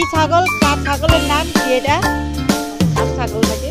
কি ছাগল কাঠ ছাগলের নাম কি এটা? কাঠ ছাগল থাকে।